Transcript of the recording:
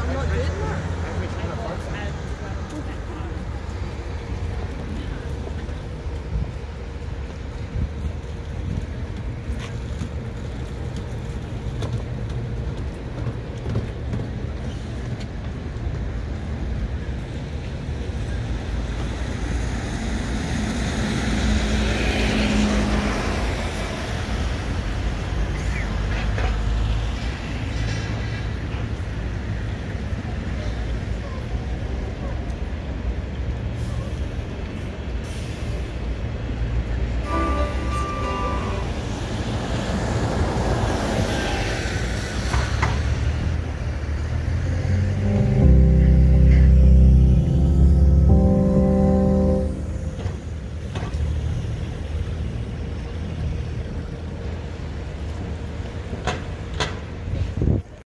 I'm not good enough.